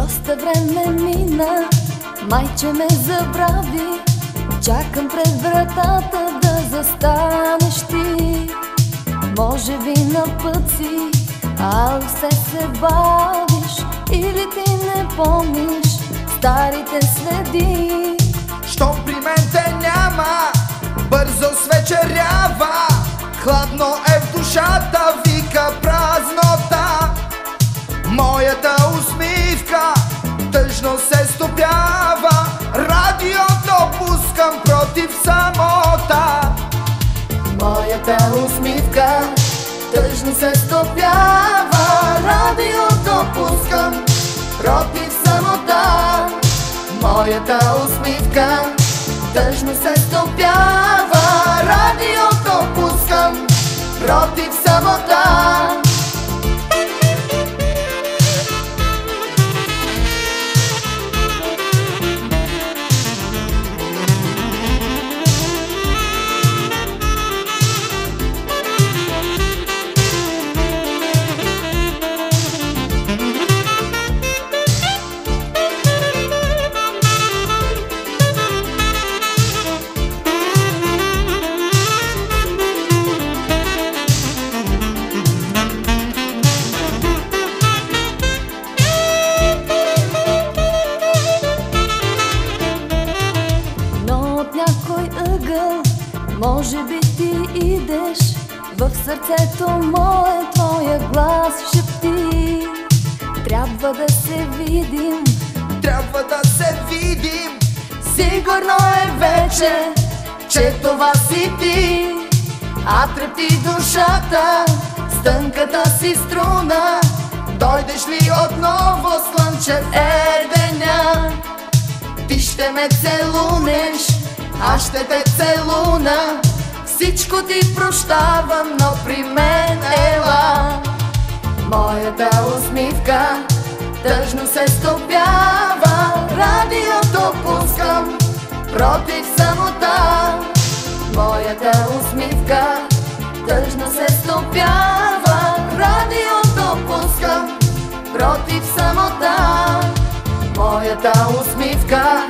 време мина, майче ме забрави. Чакам пред вратата да застанеш ти. Може би на път си, а все се бавиш. Или ти не помниш старите следи. Щом при мен те няма, бързо свечерява. Хладно е в душата, тъжно се стопява. Радиото пускам против самота. Моята усмивка тъжно се стопява Радиото пускам против самота Моята усмивка тъжно се стопява Радиото пускам против самота ъгъл Може би ти идеш В сърцето мое твоя глас шепти. Трябва да се видим. Трябва да се видим. Сигурно е вече, че това си ти. А трепти душата с тънката си струна. Дойдеш ли отново слънчев е деня Ти ще ме целунеш, аз ще те целуна. Всичко ти прощавам, но при мен ела. Моята усмивка тъжно се стопява. Радиото пускам против самота Моята усмивка тъжно се стопява. Радиото пускам против самота Моята усмивка